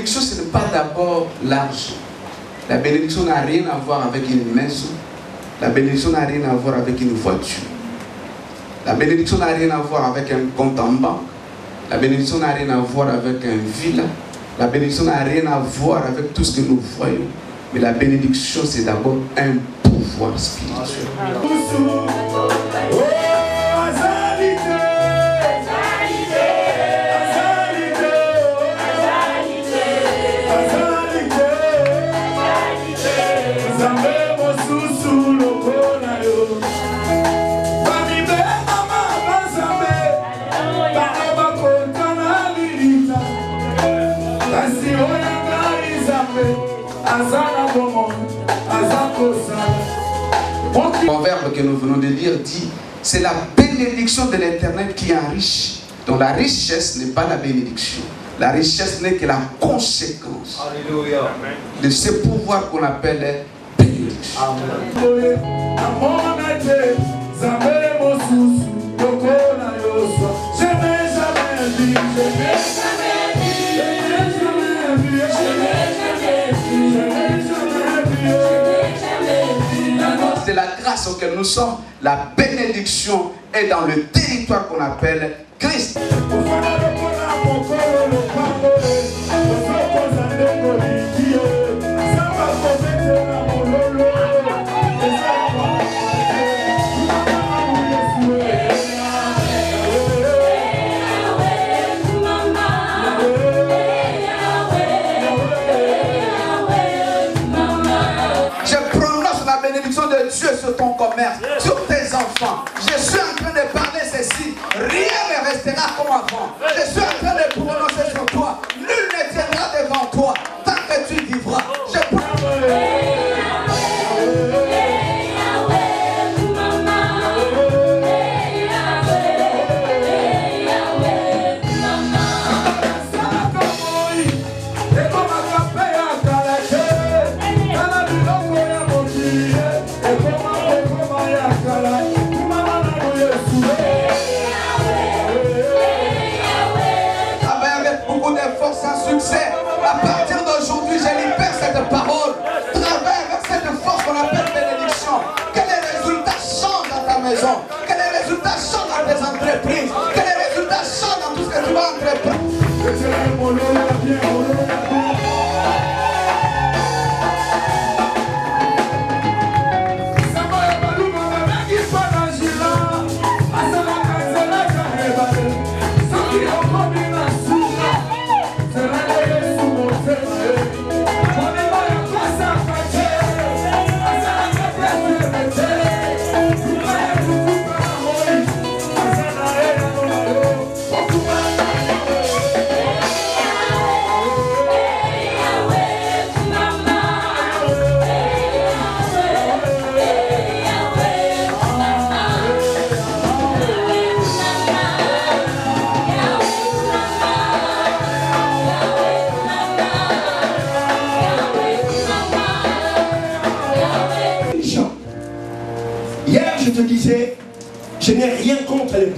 bénédiction, ce n'est pas d'abord l'argent. La bénédiction n'a rien à voir avec une maison. La bénédiction n'a rien à voir avec une voiture. La bénédiction n'a rien à voir avec un compte en banque. La bénédiction n'a rien à voir avec un villa. La bénédiction n'a rien à voir avec tout ce que nous voyons. Mais la bénédiction, c'est d'abord un pouvoir spirituel. Le proverbe que nous venons de lire dit c'est la bénédiction de l'éternel qui enrichit. Donc la richesse n'est pas la bénédiction. La richesse n'est que la conséquence de ce pouvoir qu'on appelle bénédiction. C'est grâce auquel nous sommes. La bénédiction est dans le territoire qu'on appelle Christ.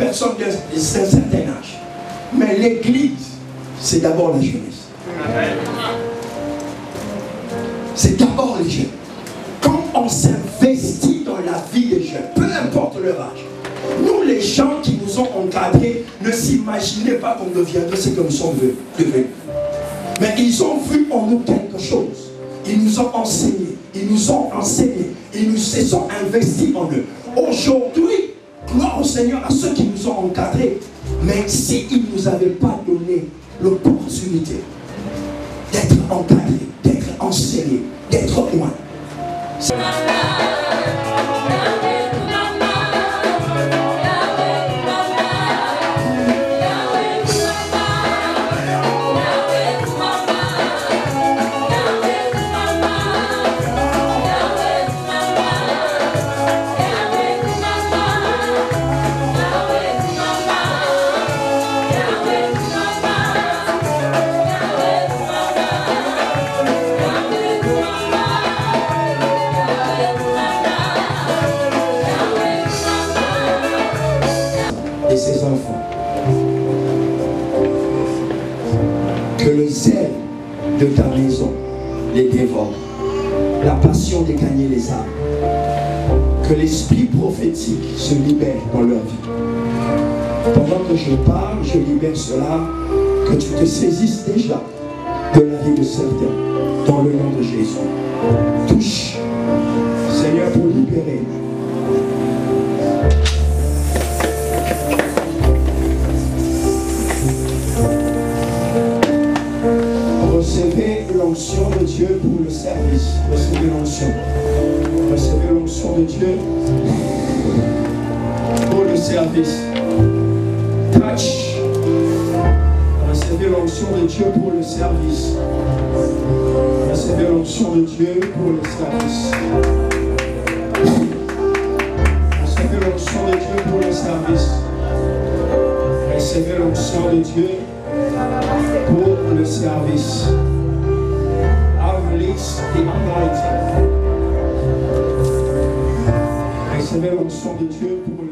D'un d'un certain âge. Mais l'église, c'est d'abord la jeunesse. C'est d'abord les jeunes. Quand on s'investit dans la vie des jeunes, peu importe leur âge, nous, les gens qui nous ont encadrés, ne s'imaginaient pas qu'on deviendrait ce que nous sommes Pendant que je parle, je libère cela, que tu te saisisses déjà de la vie de certains, dans le nom de Jésus. Touche, Seigneur, pour libérer. Recevez l'onction de Dieu pour le service. Recevez l'onction. Recevez l'onction de Dieu pour le service. Touch. Recevez l'onction de Dieu pour le service. Recevez l'onction de Dieu pour le service. Recevez l'onction de Dieu pour le service. Recevez l'onction de Dieu pour le service. Anointing. Recevez l'onction de Dieu pour le service.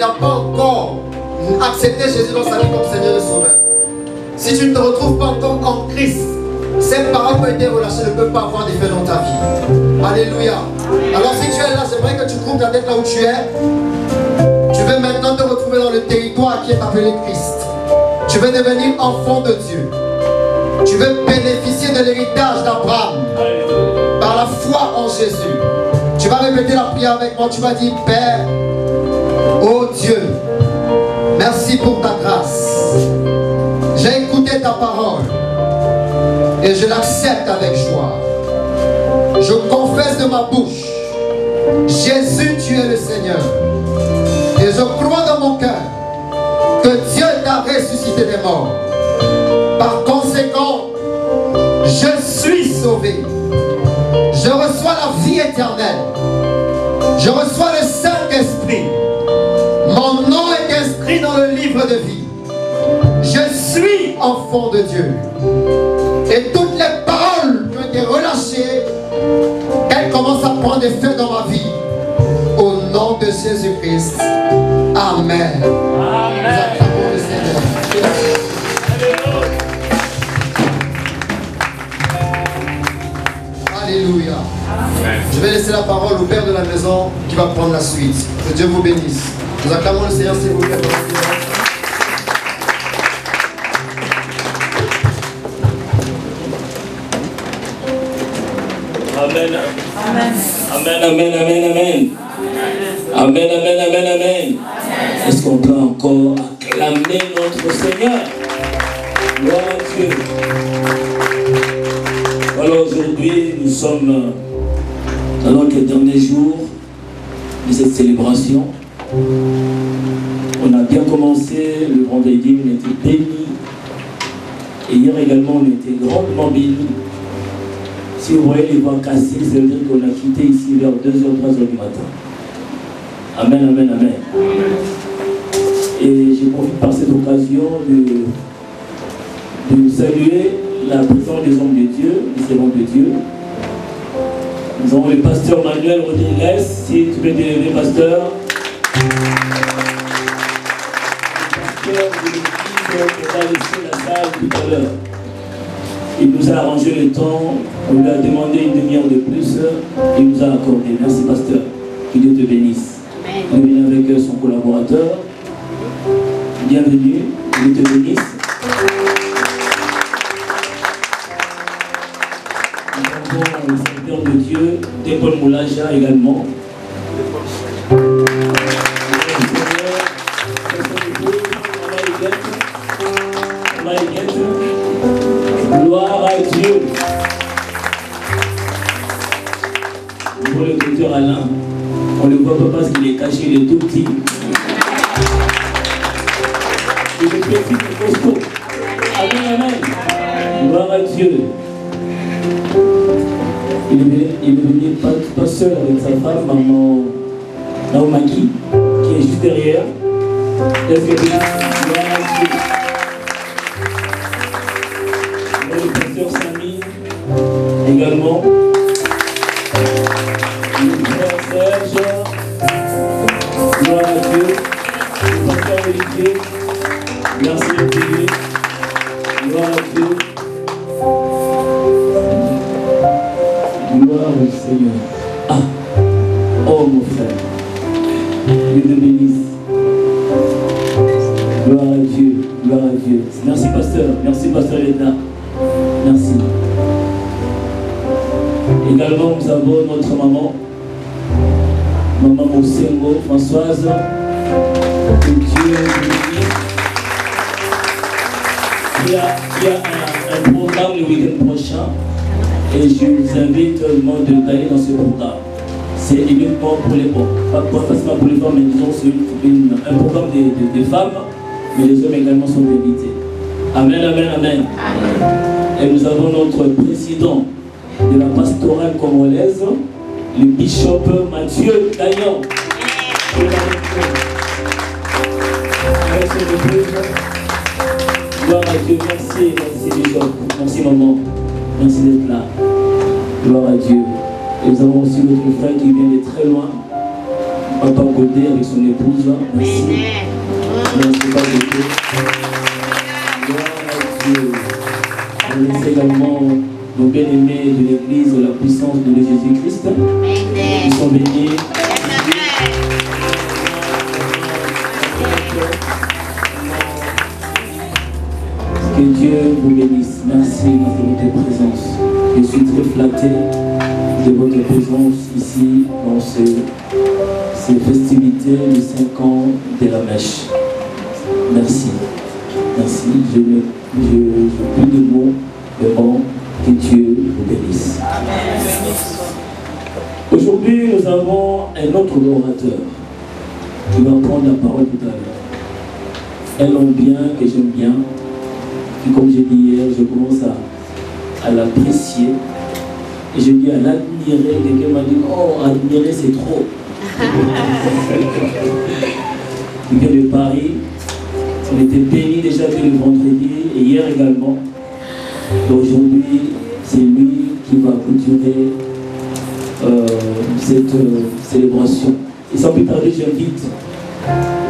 N'a pas encore accepté Jésus dans sa vie comme Seigneur et Sauveur. Si tu ne te retrouves pas encore en Christ, ces paroles qui ont été relâchées ne peuvent pas avoir d'effet dans ta vie. Alléluia. Alors si tu es là, j'aimerais que tu trouves ta tête là où tu es. Tu veux maintenant te retrouver dans le territoire qui est appelé Christ. Tu veux devenir enfant de Dieu. Tu veux bénéficier de l'héritage d'Abraham par la foi en Jésus. Tu vas répéter la prière avec moi. Tu vas dire, Père, oh Dieu, merci pour ta grâce. J'ai écouté ta parole et je l'accepte avec joie. Je confesse de ma bouche, Jésus, tu es le Seigneur. Et je crois dans mon cœur que Dieu t'a ressuscité des morts. Par conséquent, je suis sauvé. Je reçois la vie éternelle. Je reçois le Saint-Esprit. Enfant de Dieu. Et toutes les paroles qui ont été relâchées, elles commencent à prendre effet dans ma vie. Au nom de Jésus-Christ. Amen. Nous acclamons le Seigneur. Alléluia. Je vais laisser la parole au Père de la maison qui va prendre la suite. Que Dieu vous bénisse. Nous acclamons le Seigneur, s'il vous plaît. Amen, amen, amen, amen. Amen, amen, amen, amen. Est-ce qu'on peut encore acclamer notre Seigneur? Gloire à Dieu. Alors aujourd'hui, nous sommes dans notre dernier jour de cette célébration. On a bien commencé, le vendredi, on était bénis. Et hier également, on était grandement bénis. Si vous voyez les vents cassés, ça veut dire qu'on a quitté ici vers 2h, 3h du matin. Amen, amen, amen. Et je profite par cette occasion de, de saluer la présence des hommes de Dieu, des servants de Dieu. Nous avons le pasteur Manuel Rodriguez, si tu peux te lever, pasteur. Le pasteur de l'église qui la salle tout à l'heure. Il nous a arrangé le temps, on lui a demandé une demi-heure de plus, il nous a accordé. Merci pasteur, que Dieu te bénisse. Il avec son collaborateur. Bienvenue, que Dieu te bénisse. Nous avons le serviteur de Dieu, Dépol Moulaja également. Il est caché, il est tout petit. Il est petit, costaud. Amen, amen. Gloire à Dieu. Il est il est venu pas, pas seul avec sa femme, maman Naomaki, qui est juste derrière. Est-ce que gloire à Dieu. Le pasteur Samy également. Frère Serge. Gloire à Dieu. Pasteur Olivier. Merci. Gloire à Dieu. Gloire au Seigneur. Oh mon frère. Dieu te bénisse. Gloire à Dieu, gloire à Dieu. Merci pasteur, merci pasteur Léna. Merci. Également, nous avons notre maman, maman Moussengo, Françoise. Que Dieu. Il y a, il y a un, un programme le week-end prochain et je vous invite le monde d'aller dans ce programme. C'est uniquement pour les hommes, pas, pas forcément pour les femmes, mais disons c'est un programme des, des- des femmes, mais les hommes également sont invités. Amen, amen, amen. Et nous avons notre président de la pastorale congolaise, le bishop Mathieu Gagnon. Merci beaucoup. Gloire à Dieu, merci, merci Bishop, merci maman, merci d'être là. Gloire à Dieu. Et nous avons aussi notre frère qui vient de très loin, Papa Godé avec son épouse. Merci. Merci Papa Godé. Gloire à Dieu. On laisse également nos bien-aimés de l'Église de la puissance de Jésus-Christ. Ils sont bénis. Que Dieu vous bénisse. Merci de votre présence. Je suis très flatté de votre présence ici dans ce- ces festivités de 5 ans de la mèche. Merci. Merci. Je n'ai je, je plus de mots, vraiment. Que Dieu vous bénisse. Aujourd'hui, nous avons un autre orateur qui va prendre la parole tout à l'heure. Un homme bien, que j'aime bien, puis comme j'ai dit hier, je commence à, à l'apprécier. Et je dis à l'admirer. Quelqu'un m'a dit, oh, admirer c'est trop. Il vient de Paris. On était bénis déjà que le vendredi et hier également. Aujourd'hui, c'est lui qui va clôturer euh, cette euh, célébration. Et sans plus tarder, j'invite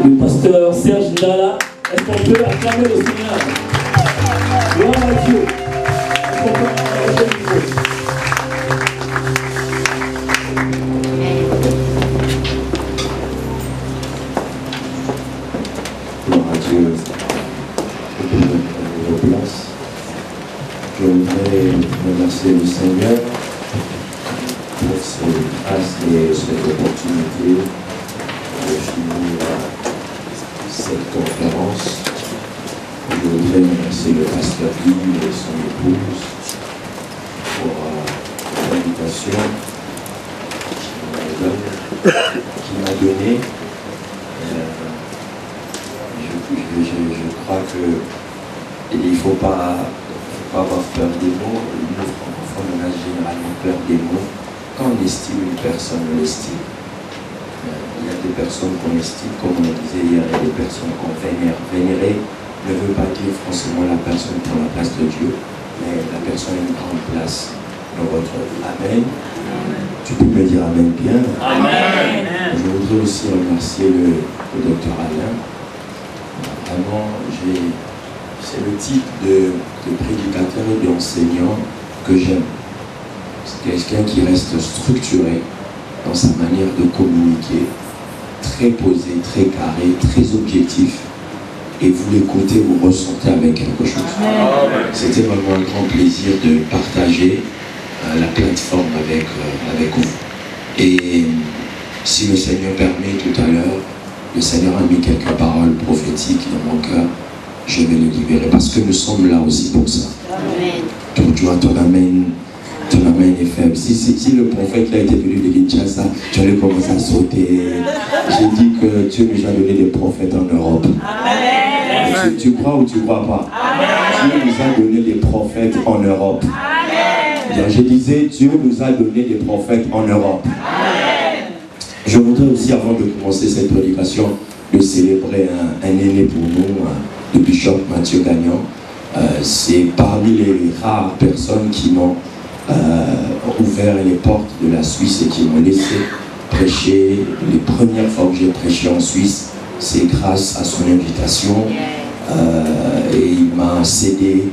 le pasteur Serge Ndala. Est-ce qu'on peut acclamer le Seigneur? Gloire à Dieu. Voudrais remercier le Seigneur pour cette grâce et cette opportunité de finir cette conférence. Je voudrais remercier le pasteur Guy et son épouse pour euh, l'invitation qu'il m'a donnée. Euh, je, crois que il ne faut pas, pas avoir peur des mots. Nous, francophones, on a généralement peur des mots. Quand on estime une personne, on l'estime. Euh, Il y a des personnes qu'on estime, comme on le disait hier, il y a des personnes qu'on vénère. Vénérer ne veut pas dire forcément la personne prend la place de Dieu, mais la personne a une grande place dans votre vie. Amen. Tu peux me dire Amen bien. Je voudrais aussi remercier le, le docteur Alain. Vraiment, j'ai- c'est le type de, de prédicateur et d'enseignant que j'aime. C'est quelqu'un qui reste structuré dans sa manière de communiquer, très posé, très carré, très objectif. Et vous l'écoutez, vous ressentez avec quelque chose. C'était vraiment un grand plaisir de partager euh, la plateforme avec, euh, avec vous. Et si le Seigneur permet tout à l'heure, le Seigneur a mis quelques paroles prophétiques dans mon cœur, je vais le libérer parce que nous sommes là aussi pour ça. Amen. Donc tu vois ton amen ton amen est faible. Si, si, si le prophète là était venu de Kinshasa, tu allais commencer à sauter. J'ai dit que Dieu nous a donné des prophètes en Europe. Tu, tu crois ou tu crois pas? Dieu nous a donné des prophètes en Europe. Je disais, Dieu nous a donné des prophètes en Europe. Je voudrais aussi, avant de commencer cette prédication, de célébrer un, un aîné pour nous, le bishop Mathieu Gagnon. Euh, C'est parmi les rares personnes qui m'ont euh, ouvert les portes de la Suisse et qui m'ont laissé prêcher. Les premières fois que j'ai prêché en Suisse, c'est grâce à son invitation. Euh, et il m'a cédé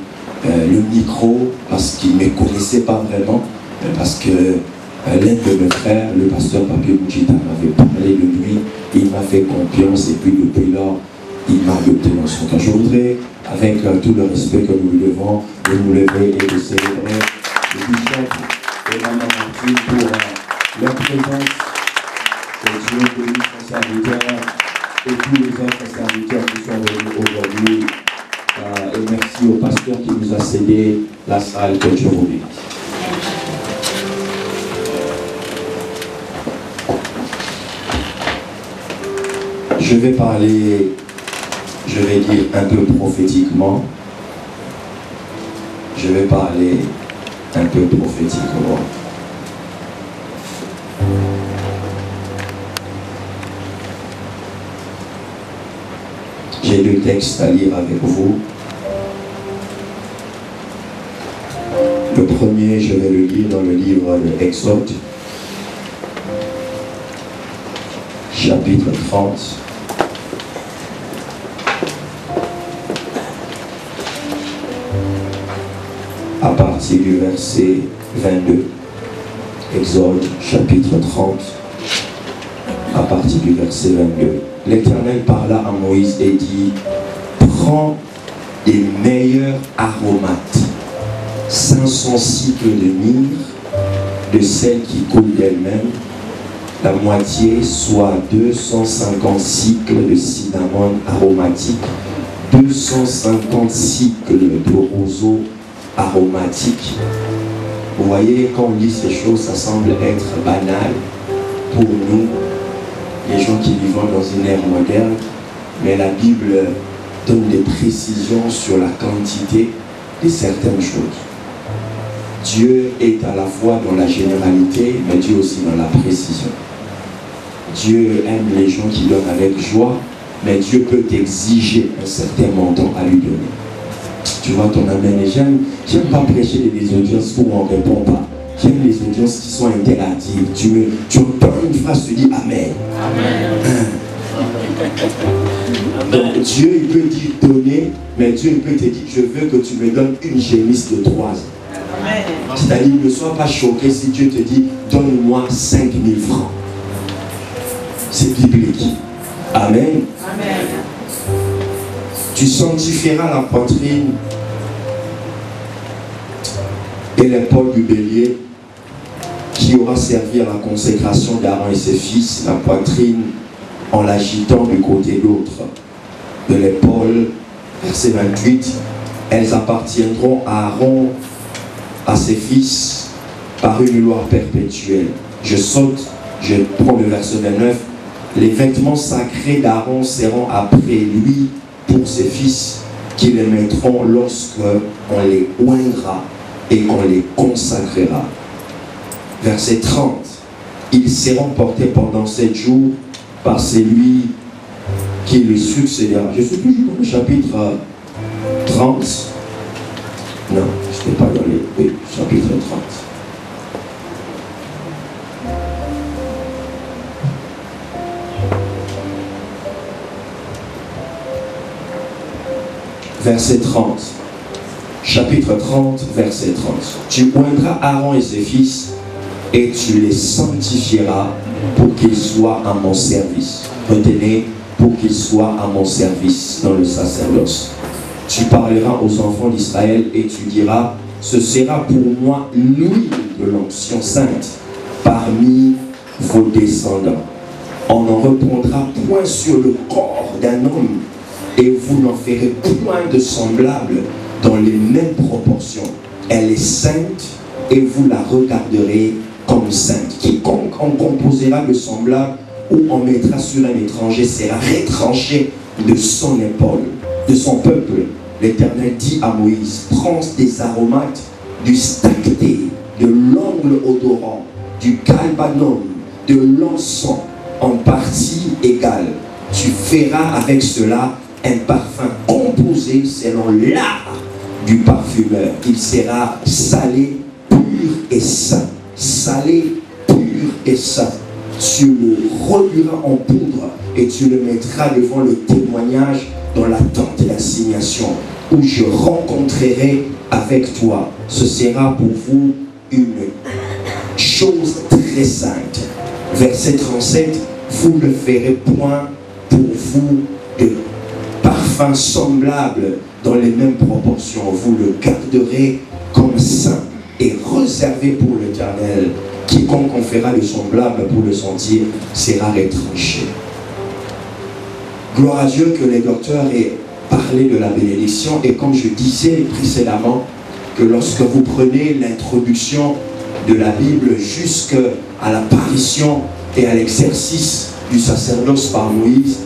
le micro parce qu'il ne me connaissait pas vraiment, parce que l'un de mes frères, le pasteur Papier Boujita, m'avait parlé de lui, il m'a fait confiance et puis depuis lors, il m'a adopté dans son cœur. Je voudrais, avec tout le respect que nous lui devons, de nous lever et de célébrer le bishop et Maman Martine pour euh, leur présence. Que Dieu bénisse son serviteur et tous les autres serviteurs qui sont venus aujourd'hui. Euh, et merci au pasteur qui nous a cédé la salle. Que Dieu vous bénisse. Je vais parler, je vais dire un peu prophétiquement. Je vais parler un peu prophétiquement. J'ai deux textes à lire avec vous. Le premier, je vais le lire dans le livre de Exode, chapitre 30. Du verset 22. Exode, chapitre 30, à partir du verset 22. L'Éternel parla à Moïse et dit, prends les meilleurs aromates, 500 cycles de myrrhe, de celles qui coulent d'elles-mêmes, la moitié, soit 250 cycles de cinnamon aromatique, 250 cycles de roseau aromatique. Vous voyez, quand on lit ces choses, ça semble être banal pour nous, les gens qui vivent dans une ère moderne, mais la Bible donne des précisions sur la quantité de certaines choses. Dieu est à la fois dans la généralité, mais Dieu aussi dans la précision. Dieu aime les gens qui donnent avec joie, mais Dieu peut exiger un certain montant à lui donner. Tu vois ton amen. Et j'aime, j'aime pas prêcher des audiences où on ne répond pas. J'aime les audiences qui sont interactives. Tu me, tu entends une phrase, tu dis Amen. Donc Dieu, il peut dire donner, mais Dieu il peut te dire, je veux que tu me donnes une gémisse de trois ans. C'est-à-dire, ne sois pas choqué si Dieu te dit, donne-moi 5000 francs. C'est biblique. Amen. Tu sanctifieras la poitrine et l'épaule du bélier qui aura servi à la consécration d'Aaron et ses fils, la poitrine en l'agitant du côté l'autre de l'épaule. Verset 28. Elles appartiendront à Aaron, à ses fils, par une loi perpétuelle. Je saute, je prends le verset 29. Les vêtements sacrés d'Aaron seront après lui pour ses fils, qui les mettront lorsque on les oindra et qu'on les consacrera. Verset 30. Ils seront portés pendant sept jours par celui qui le succédera. Je suis toujours dans le chapitre 30. Non, je n'étais pas dans les... Oui, chapitre 30. Verset 30. Chapitre 30, verset 30. Tu oindras Aaron et ses fils et tu les sanctifieras pour qu'ils soient à mon service. Retenez, pour qu'ils soient à mon service dans le sacerdoce. Tu parleras aux enfants d'Israël et tu diras, ce sera pour moi l'huile de l'onction sainte parmi vos descendants. On n'en reprendra point sur le corps d'un homme et vous n'en ferez point de semblable dans les mêmes proportions. Elle est sainte et vous la regarderez comme sainte. Quiconque en composera de semblable ou en mettra sur un étranger sera retranché de son épaule, de son peuple. L'Éternel dit à Moïse, prends des aromates, du stacté, de l'ongle odorant, du galbanum, de l'encens en partie égale. Tu feras avec cela un parfum composé selon l'art du parfumeur. Il sera salé, pur et sain. Salé, pur et sain. Tu le reluiras en poudre et tu le mettras devant le témoignage dans la tente d'assignation où je rencontrerai avec toi. Ce sera pour vous une chose très sainte. Verset 37, vous ne ferez point pour vous de parfum semblable dans les mêmes proportions. Vous le garderez comme saint et réservé pour l'éternel. Quiconque en fera le semblable pour le sentir sera retranché. Gloire à Dieu que les docteurs aient parlé de la bénédiction et comme je disais précédemment, que lorsque vous prenez l'introduction de la Bible jusqu'à l'apparition et à l'exercice du sacerdoce par Moïse,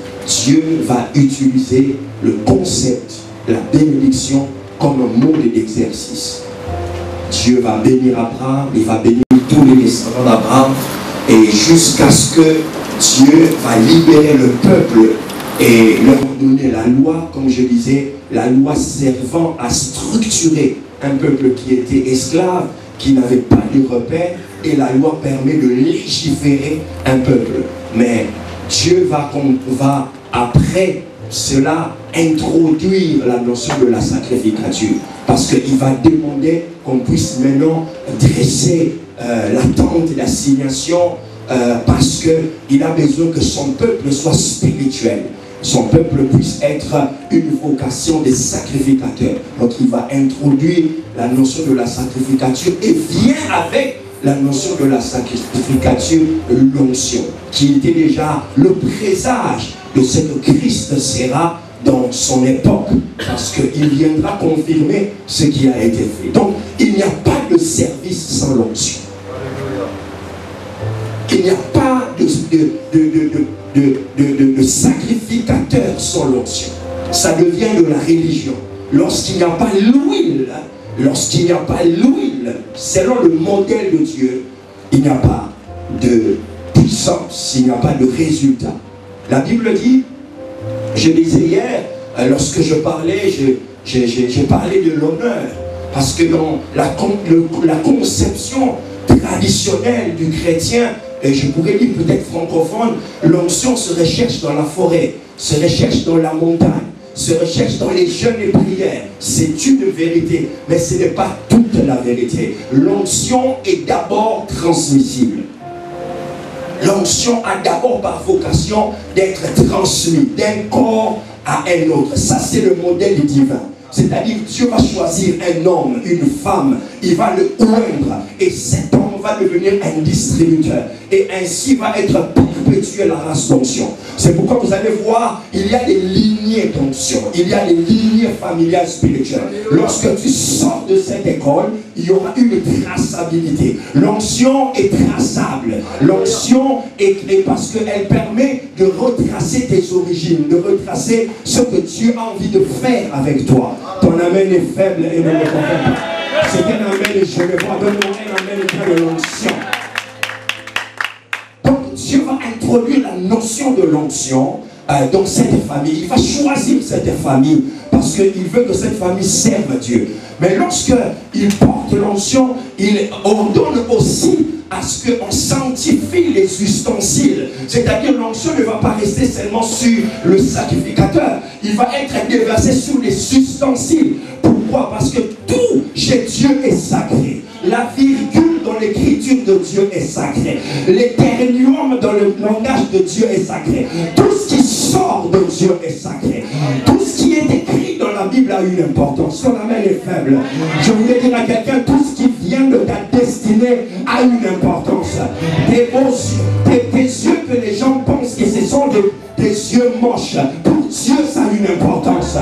Dieu va utiliser le concept la bénédiction comme un mot d'exercice. Dieu va bénir Abraham, il va bénir tous les descendants d'Abraham, et jusqu'à ce que Dieu va libérer le peuple et leur donner la loi, comme je disais, la loi servant à structurer un peuple qui était esclave, qui n'avait pas de repère, et la loi permet de légiférer un peuple. Mais Dieu va, va après cela introduire la notion de la sacrificature. Parce qu'il va demander qu'on puisse maintenant dresser euh, la tente d'assignation euh, parce qu'il a besoin que son peuple soit spirituel. Son peuple puisse être une vocation des sacrificateurs. Donc il va introduire la notion de la sacrificature et vient avec la notion de la sacrificature, l'onction, qui était déjà le présage de ce que Christ sera dans son époque, parce qu'il viendra confirmer ce qui a été fait. Donc, il n'y a pas de service sans l'onction. Il n'y a pas de, de, de sacrificateur sans l'onction. Ça devient de la religion. Lorsqu'il n'y a pas l'huile, lorsqu'il n'y a pas l'huile, selon le modèle de Dieu, il n'y a pas de puissance, il n'y a pas de résultat. La Bible dit, je disais hier, euh, lorsque je parlais, j'ai parlé de l'honneur. Parce que dans la, la conception traditionnelle du chrétien, et je pourrais dire peut-être francophone, l'onction se recherche dans la forêt, se recherche dans la montagne, se recherche dans les jeûnes et prières. C'est une vérité, mais ce n'est pas la vérité. L'onction est d'abord transmissible. L'onction a d'abord par vocation d'être transmis d'un corps à un autre. Ça, c'est le modèle divin. C'est-à-dire Dieu va choisir un homme, une femme, il va le oindre et cet homme va devenir un distributeur et ainsi va être perpétuer la race d'onction. C'est pourquoi vous allez voir, il y a des lignées d'onction, il y a des lignées familiales spirituelles. Lorsque tu sors de cette école, il y aura une traçabilité. L'onction est traçable. L'onction est, est parce qu'elle permet de retracer tes origines, de retracer ce que Dieu a envie de faire avec toi. Ton amen est faible et ne me confond pas. C'est un amen et je le vois. Donne-moi un amen et de l'onction. Donc Dieu va introduire la notion de l'onction euh, dans cette famille. Il va choisir cette famille parce qu'il veut que cette famille serve Dieu. Mais lorsque il porte l'onction, il ordonne aussi à ce qu'on sanctifie les ustensiles. C'est-à-dire l'onction ne va pas rester seulement sur le sacrificateur. Il va être déversé sur les ustensiles. Pourquoi? Parce que tout chez Dieu est sacré. La virgule dans l'écriture de Dieu est sacrée. L'éternium dans le langage de Dieu est sacré. Tout ce qui sort de Dieu est sacré. Tout ce qui est écrit dans la Bible a une importance. Son amen est faible. Je voulais dire à quelqu'un, tout ce qui de ta destinée a une importance. Tes beaux yeux, yeux que les gens pensent que ce sont des, yeux moches. Pour Dieu, ça a une importance.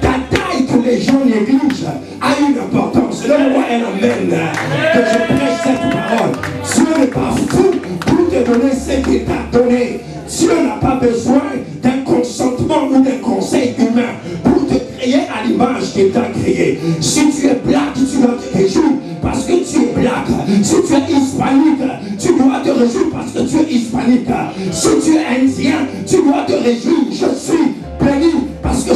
Ta taille que les gens négligent a une importance. Donne-moi un amen que je prêche cette parole. Dieu n'est pas fou pour te donner ce qu'il t'a donné. Dieu n'a pas besoin d'un consentement ou d'un conseil humain à l'image qu'il t'a créé. Si tu es black, tu dois te réjouir parce que tu es black. Si tu es hispanique, tu dois te réjouir parce que tu es hispanique. Si tu es indien, tu dois te réjouir. Je suis béni parce que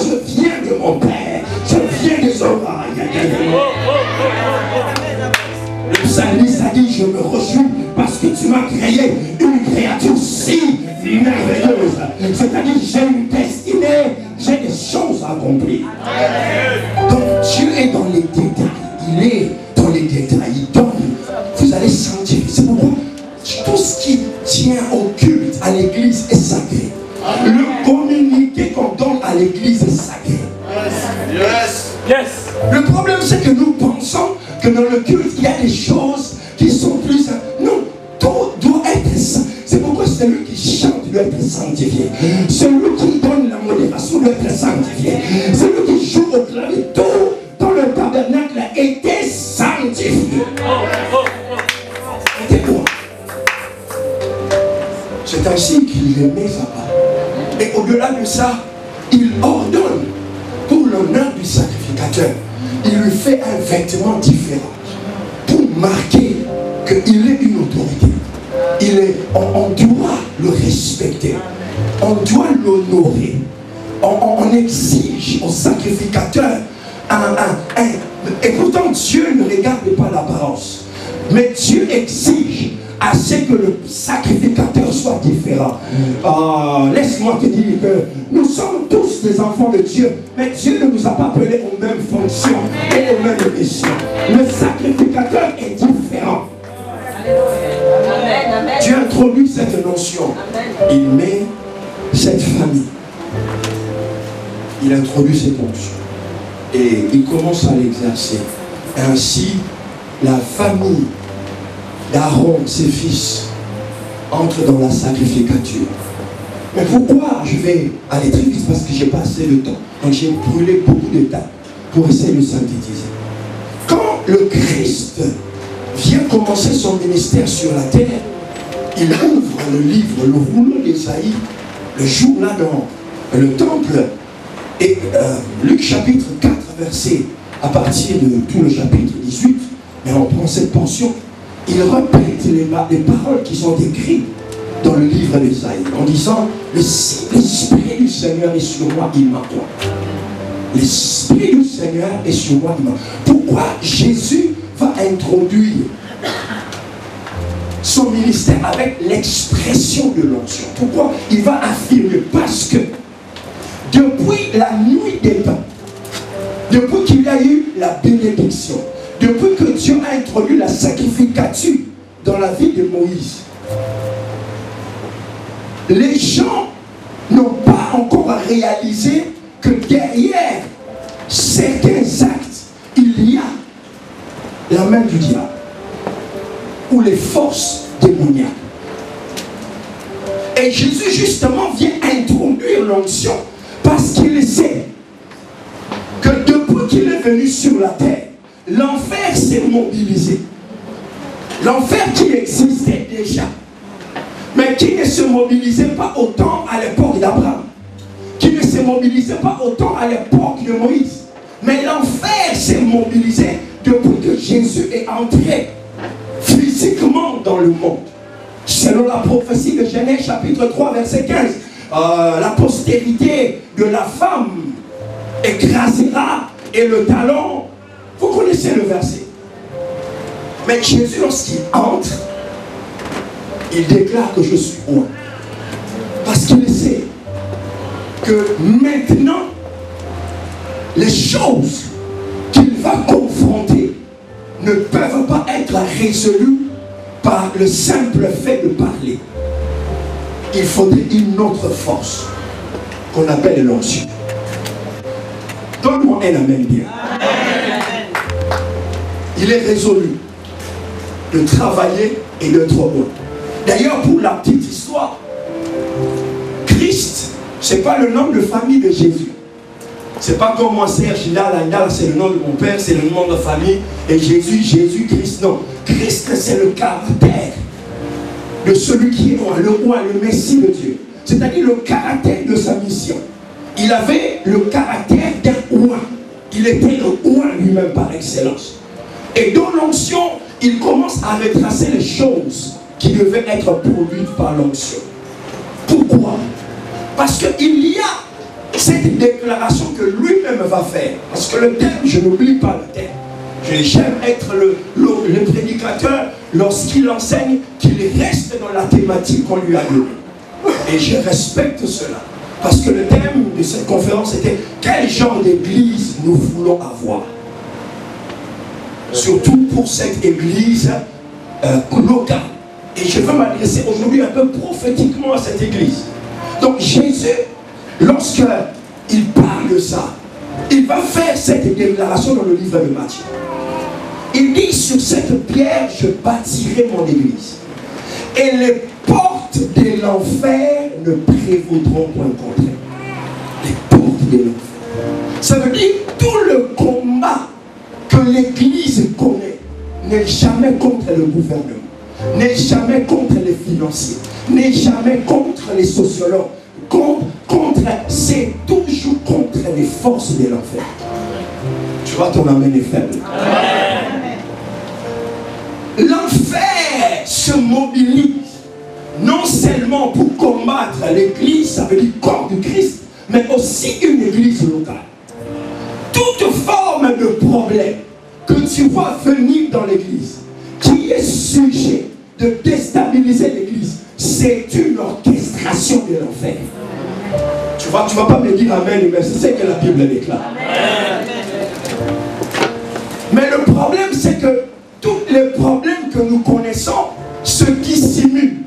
enfants de Dieu, mais Dieu ne nous a pas appelés aux mêmes fonctions et aux mêmes missions. Le sacrificateur est différent. Dieu introduit cette notion. Il met cette famille. Il introduit cette notion. Et il commence à l'exercer. Ainsi, la famille d'Aaron, ses fils, entre dans la sacrificature. Mais pourquoi je vais aller très vite? Parce que j'ai pas assez de temps. Donc j'ai brûlé beaucoup de temps pour essayer de synthétiser. Quand le Christ vient commencer son ministère sur la terre, il ouvre le livre, le rouleau d'Esaïe, le jour-là dans le temple. Et euh, Luc chapitre 4, verset, à partir de tout le chapitre 18, mais on prend cette portion, il répète les paroles qui sont écrites dans le livre d'Esaïe, en disant, Le- l'Esprit du Seigneur est sur moi, il m'envoie. L'Esprit du Seigneur est sur moi. il m'envoie. Pourquoi Jésus va introduire son ministère avec l'expression de l'onction? Pourquoi il va affirmer? Parce que depuis la nuit des temps, depuis qu'il a eu la bénédiction, depuis que Dieu a introduit la sacrificature dans la vie de Moïse, les gens n'ont pas encore réalisé que derrière certains actes, il y a la main du diable ou les forces démoniaques. Et Jésus justement vient introduire l'onction parce qu'il sait que depuis qu'il est venu sur la terre, l'enfer s'est mobilisé. L'enfer qui existait déjà, mais qui ne se mobilisait pas autant à l'époque d'Abraham, qui ne se mobilisait pas autant à l'époque de Moïse? Mais l'enfer s'est mobilisé depuis que Jésus est entré physiquement dans le monde. Selon la prophétie de Genèse chapitre 3 verset 15, euh, la postérité de la femme écrasera et le talon. Vous connaissez le verset. Mais Jésus, lorsqu'il entre, il déclare que je suis loin. Parce qu'il sait que maintenant, les choses qu'il va confronter ne peuvent pas être résolues par le simple fait de parler. Il faudrait une autre force qu'on appelle l'onction. Donne-moi un amen bien. Il est résolu de travailler et d'être bon. D'ailleurs, pour la petite histoire, Christ, ce n'est pas le nom de famille de Jésus. C'est pas comme moi, Serge Ndala, Ndala, c'est le nom de mon père, c'est le nom de la famille. Et Jésus, Jésus, Christ, non. Christ, c'est le caractère de celui qui est le roi, le Messie de Dieu. C'est-à-dire le caractère de sa mission. Il avait le caractère d'un roi. Il était le roi lui-même par excellence. Et dans l'onction, il commence à retracer les choses qui devaient être produites par l'onction. Pourquoi? Parce qu'il y a cette déclaration que lui-même va faire. Parce que le thème, je n'oublie pas le thème. J'aime être le, le, prédicateur lorsqu'il enseigne qu'il reste dans la thématique qu'on lui a donnée. Et je respecte cela. Parce que le thème de cette conférence était quel genre d'église nous voulons avoir? Surtout pour cette église euh, locale. Et je veux m'adresser aujourd'hui un peu prophétiquement à cette église. Donc Jésus, lorsqu'il parle de ça, il va faire cette déclaration dans le livre de Matthieu. Il dit sur cette pierre, je bâtirai mon église. Et les portes de l'enfer ne prévaudront point contre elle. Les portes de l'enfer. Ça veut dire tout le combat que l'église connaît n'est jamais contre le gouvernement, n'est jamais contre les financiers, n'est jamais contre les sociologues, contre, contre c'est toujours contre les forces de l'enfer. Tu vois, ton amen est faible. L'enfer se mobilise non seulement pour combattre l'église, ça veut dire corps du Christ, mais aussi une église locale. Toute forme de problème que tu vois venir dans l'église, sujet de déstabiliser l'église, c'est une orchestration de l'enfer. Tu vois, tu vas pas me dire Amen, mais c'est ce que la Bible déclare. Mais le problème, c'est que tous les problèmes que nous connaissons se dissimulent.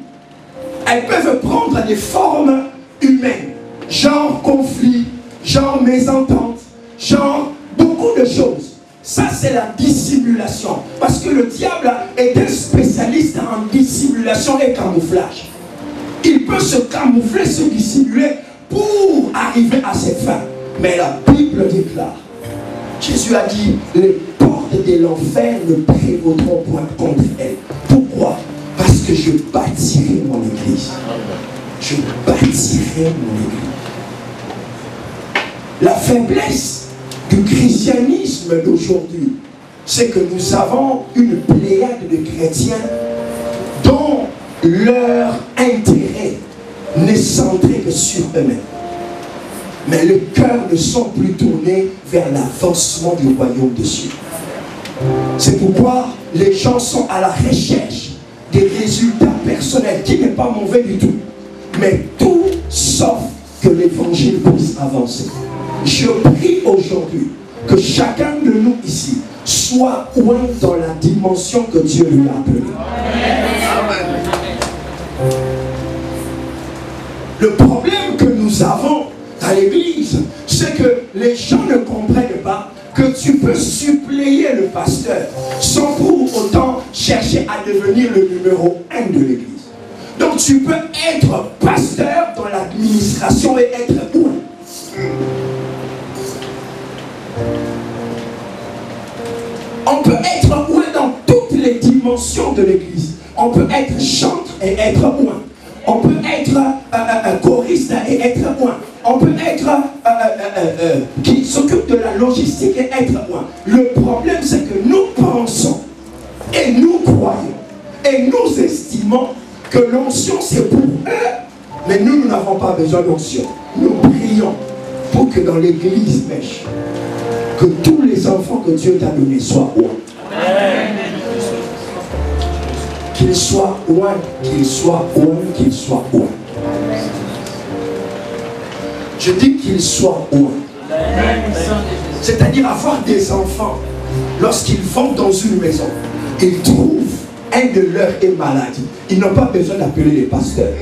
Elles peuvent prendre des formes humaines, genre conflit, genre mésentente, genre beaucoup de choses. Ça, c'est la dissimulation. Parce que le diable est un spécialiste en dissimulation et camouflage. Il peut se camoufler, se dissimuler pour arriver à ses fins. Mais la Bible déclare, Jésus a dit, les portes de l'enfer ne prévaudront point contre elle. Pourquoi? Parce que je bâtirai mon église. Je bâtirai mon église. La faiblesse du christianisme d'aujourd'hui, c'est que nous avons une pléiade de chrétiens dont leur intérêt n'est centré que sur eux-mêmes. Mais le cœur ne sont plus tournés vers l'avancement du royaume de Dieu. C'est pourquoi les gens sont à la recherche des résultats personnels, qui n'est pas mauvais du tout. Mais tout sauf que l'évangile puisse avancer. Je prie aujourd'hui que chacun de nous ici soit loin dans la dimension que Dieu lui a appelée. Le problème que nous avons dans l'église, c'est que les gens ne comprennent pas que tu peux suppléer le pasteur sans pour autant chercher à devenir le numéro un de l'église. Donc tu peux être pasteur dans l'administration et être où On peut être loin dans toutes les dimensions de l'église. On peut être chantre et être loin. On peut être euh, euh, choriste et être loin. On peut être euh, qui s'occupe de la logistique et être loin. Le problème, c'est que nous pensons et nous croyons et nous estimons que l'onction, c'est pour eux. Mais nous, nous n'avons pas besoin d'onction. Nous prions pour que dans l'église mèche, que tous les enfants que Dieu t'a donnés soient loin. Qu'ils soient loin, qu'ils soient loin, qu'ils soient loin. Je dis qu'ils soient loin. C'est-à-dire avoir des enfants, lorsqu'ils vont dans une maison, ils trouvent un de leurs est malade. Ils n'ont pas besoin d'appeler les pasteurs.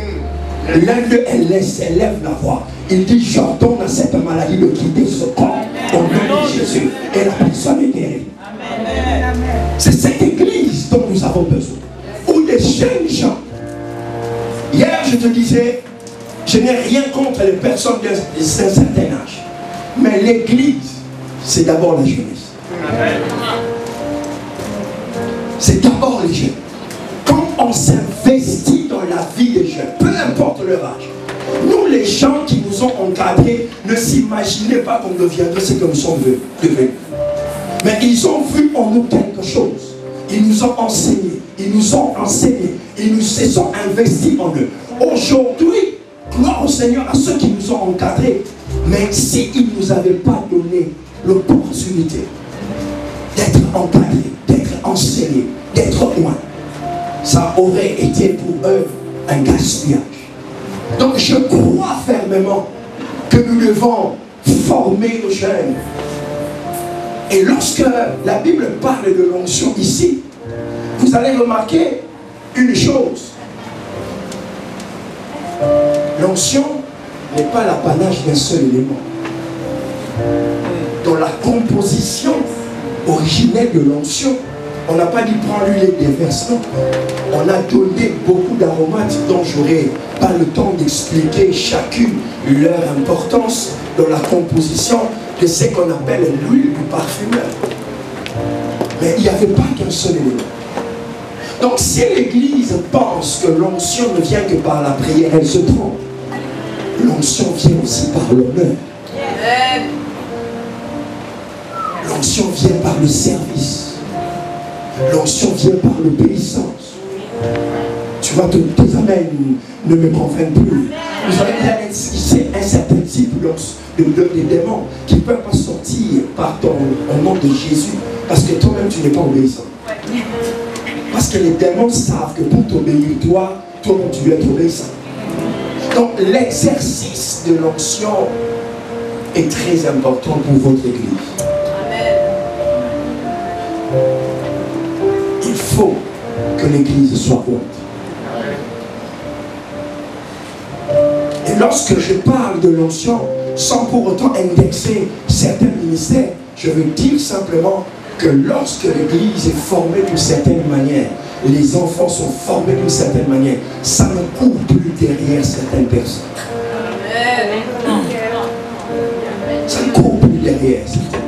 L'un d'eux, elle laisse, elle lève la voix. Il dit, j'ordonne à cette maladie de quitter ce corps au nom de Jésus. Et la personne est guérie. C'est cette église dont nous avons besoin. Où des jeunes gens. Hier, je te disais, je n'ai rien contre les personnes d'un certain âge. Mais Mais l'église, c'est d'abord la jeunesse. C'est d'abord les jeunes. Quand on s'investit dans la vie des jeunes, peu importe leur âge, nous les gens qui nous ont encadrés ne s'imaginaient pas qu'on deviendrait ce que nous sommes devenus. Mais ils ont vu en nous quelque chose. Ils nous ont enseigné. Ils nous ont enseigné. Ils nous se sont investis en eux. Aujourd'hui, gloire au Seigneur à ceux qui nous ont encadrés. Mais s'ils ne nous avaient pas donné l'opportunité d'être encadrés, d'être enseignés, d'être loin, ça aurait été pour eux un gaspillage. Donc je crois fermement que nous devons former nos jeunes. Et lorsque la Bible parle de l'onction ici, vous allez remarquer une chose. L'onction n'est pas l'apanage d'un seul élément. Dans la composition originelle de l'onction, on n'a pas dit prends-lui les déversements. On a donné beaucoup d'aromates dont j'aurai pas le temps d'expliquer chacune leur importance dans la composition de ce qu'on appelle l'huile du parfumeur. Mais il n'y avait pas qu'un seul élément. Donc si l'Église pense que l'onction ne vient que par la prière, elle se trompe. L'onction vient aussi par l'honneur. L'onction vient par le service. L'onction vient par l'obéissance. Tu vois, tes, tes amens ne me convainquent plus. Vous avez bien c'est un certain type de- de démons qui ne peuvent pas sortir par ton, au nom de Jésus parce que toi-même tu n'es pas obéissant. Parce que les démons savent que pour t'obéir, toi, toi-même tu dois être obéissant. Donc l'exercice de l'onction est très important pour votre Église. Faut que l'Église soit haute. Et lorsque je parle de l'onction, sans pour autant indexer certains ministères, je veux dire simplement que lorsque l'Église est formée d'une certaine manière, les enfants sont formés d'une certaine manière, ça ne court plus derrière certaines personnes. Ça ne court plus derrière certaines personnes.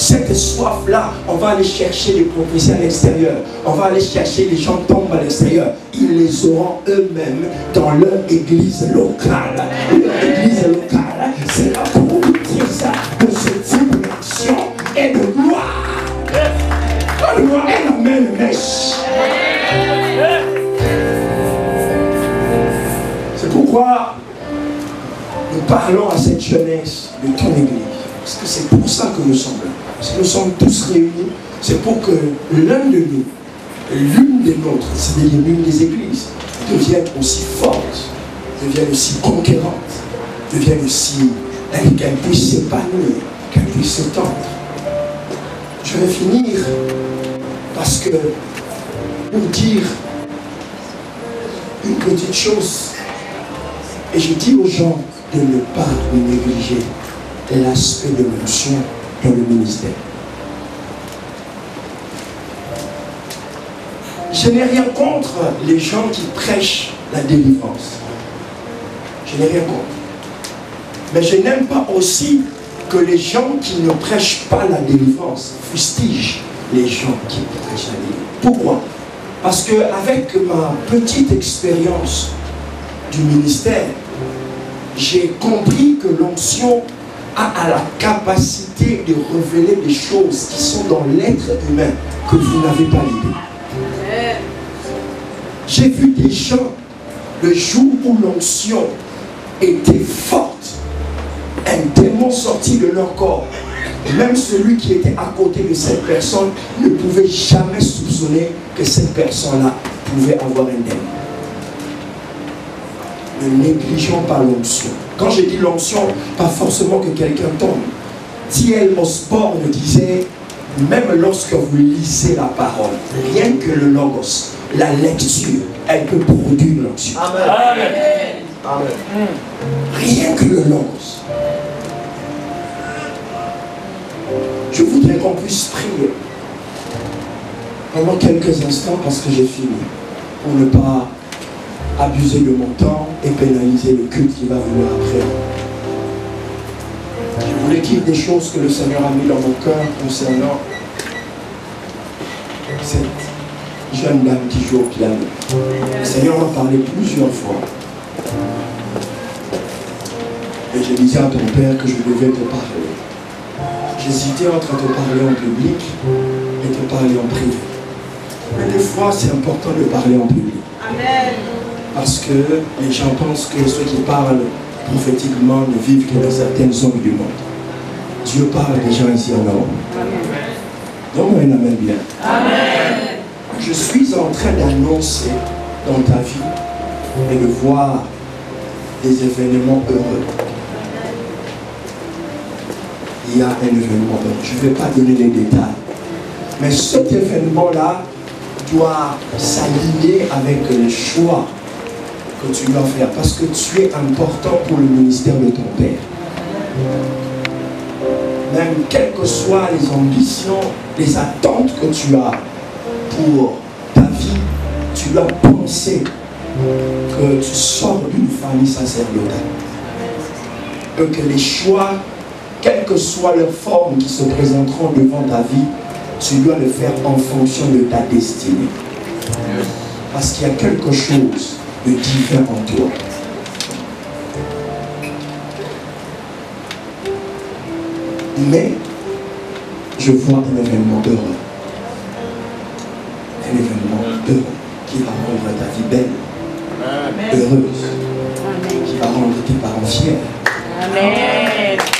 Cette soif-là, on va aller chercher les prophéties à l'extérieur. On va aller chercher les gens tombent à l'extérieur. Ils les auront eux-mêmes dans leur église locale. Leur église locale, c'est là pour vous dire ça, de ce type d'action et de gloire. La gloire est la même mèche. C'est pourquoi nous parlons à cette jeunesse de ton église. Parce que c'est pour ça que nous sommes là. Que nous sommes tous réunis. C'est pour que l'un de nous, l'une des nôtres, c'est-à-dire l'une des églises, devienne aussi forte, devienne aussi conquérante, devienne aussi, elle- qu'elle puisse s'épanouir, qu'elle puisse s'étendre. Je vais finir parce que pour dire une petite chose, et je dis aux gens de ne pas négliger l'aspect de l'onction dans le ministère. Je n'ai rien contre les gens qui prêchent la délivrance. Je n'ai rien contre. Mais je n'aime pas aussi que les gens qui ne prêchent pas la délivrance fustigent les gens qui prêchent la délivrance. Pourquoi? Parce qu'avec ma petite expérience du ministère, j'ai compris que l'onction a à la capacité de révéler des choses qui sont dans l'être humain que vous n'avez pas l'idée. J'ai vu des gens, le jour où l'onction était forte, un démon sorti de leur corps. Même celui qui était à côté de cette personne ne pouvait jamais soupçonner que cette personne-là pouvait avoir un démon. Ne négligeons pas l'onction. Quand je dis l'onction, pas forcément que quelqu'un tombe. T.L. Osborne disait, même lorsque vous lisez la parole, rien que le logos, la lecture, elle peut produire l'onction. Rien que le logos. Je voudrais qu'on puisse prier pendant quelques instants parce que j'ai fini. Pour ne pas abuser de mon temps et pénaliser le culte qui va venir après. Je voulais dire des choses que le Seigneur a mis dans mon cœur concernant cette jeune dame qui joue au piano. Le Seigneur m'a parlé plusieurs fois. Et je disais à ton père que je devais te parler. J'hésitais entre te parler en public et te parler en privé. Mais des fois, c'est important de parler en public. Parce que les gens pensent que ceux qui parlent prophétiquement ne vivent que dans certaines zones du monde. Dieu parle des gens ici en Europe. Donc, un amen bien. Je suis en train d'annoncer dans ta vie et de voir des événements heureux. Il y a un événement heureux. Je ne vais pas donner les détails. Mais cet événement-là doit s'aligner avec le choix que tu dois faire parce que tu es important pour le ministère de ton Père. Même quelles que soient les ambitions, les attentes que tu as pour ta vie, tu dois penser que tu sors d'une famille sacerdotale. Et que les choix, quelle que soit leur forme qui se présenteront devant ta vie, tu dois le faire en fonction de ta destinée. Parce qu'il y a quelque chose de divin en toi. Mais je vois un événement heureux. Un événement heureux qui va rendre ta vie belle, heureuse, qui va rendre tes parents fiers. Amen.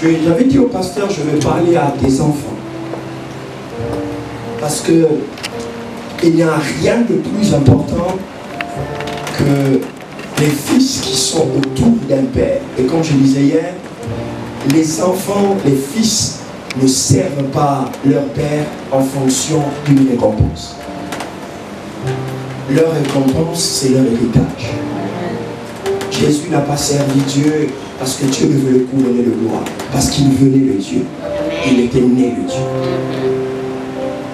J'avais dit au pasteur, je vais parler à des enfants. Parce que il n'y a rien de plus important que les fils qui sont autour d'un père. Et comme je disais hier, les enfants, les fils ne servent pas leur père en fonction d'une récompense. Leur récompense, c'est leur héritage. Jésus n'a pas servi Dieu parce que Dieu ne voulait couronner de gloire, parce qu'il venait de Dieu. Il était né de Dieu.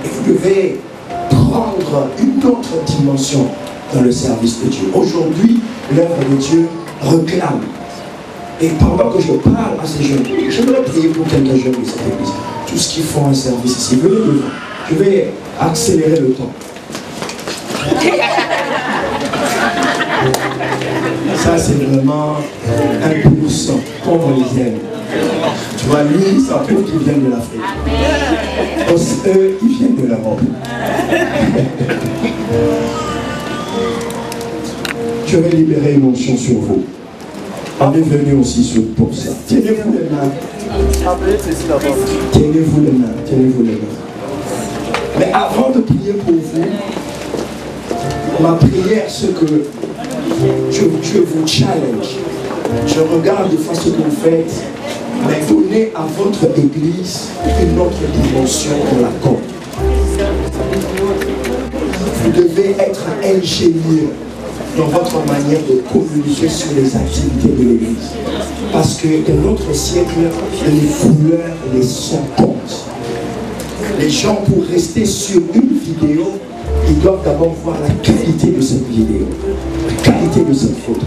Et vous devez prendre une autre dimension dans le service de Dieu. Aujourd'hui, l'œuvre de Dieu réclame. Et pendant que je parle à ces jeunes, j'aimerais prier pour quelques jeunes de cette église. Tous ceux qui font un service ici, venez devant. Je vais accélérer le temps. Ça, c'est vraiment un comme on les aime. Tu vois, lui, ça prouve qu'il vient de l'Afrique. Eux, ils viennent de l'Europe. Je vais libérer une onction sur vous. On est venu aussi sur- pour ça. Tenez-vous les mains. Tenez-vous les mains. Tenez-vous les mains. Mais avant de prier pour vous, ma prière, ce que je, vous challenge. Je regarde de fois ce que vous faites, mais donnez à votre église une autre dimension de la com. Vous devez être ingénieux dans votre manière de communiquer sur les activités de l'église. Parce que dans notre siècle, les couleurs, les sons comptent. Les gens, pour rester sur une vidéo, ils doivent d'abord voir la qualité de cette vidéo, qualité de cette photo.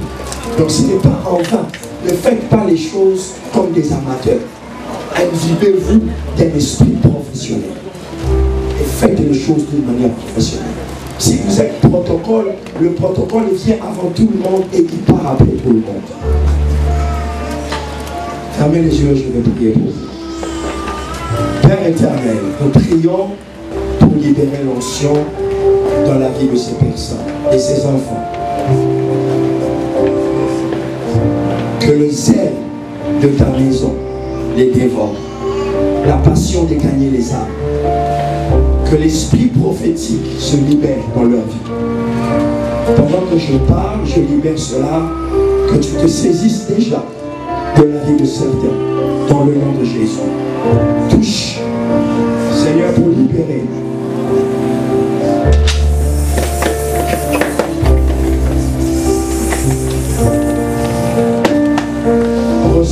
Donc ce n'est pas en vain. Ne faites pas les choses comme des amateurs. Imbibez-vous d'un esprit professionnel. Et faites les choses d'une manière professionnelle. Si vous êtes protocole, le protocole vient avant tout le monde et il part après tout le monde. Fermez les yeux, je vais prier pour vous. Père éternel, nous prions pour libérer l'onction dans la vie de ces personnes et ces enfants. Que le zèle de ta maison les dévore. La passion de gagner les âmes. Que l'esprit prophétique se libère dans leur vie. Pendant que je parle, je libère cela. Que tu te saisisses déjà de la vie de certains. Dans le nom de Jésus. Touche. Seigneur, pour libérer.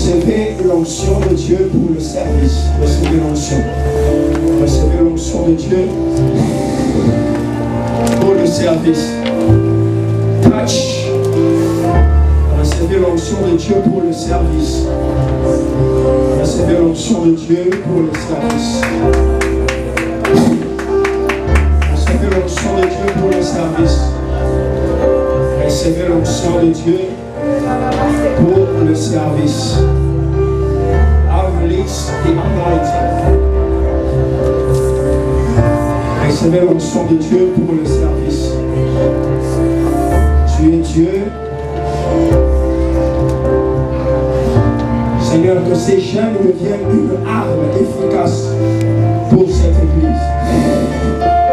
Recevez l'onction de Dieu pour le service. Recevez l'onction. l'onction de Dieu pour le service. Touch. Recevez l'onction de Dieu pour le service. Recevez l'onction de Dieu pour le service. Recevez l'onction de Dieu pour le service. Recevez l'onction de Dieu pour le service. Release the anointing. Recevez l'onction de Dieu pour le service. Tu es Dieu. Seigneur, que ces jeunes deviennent une arme efficace pour cette église.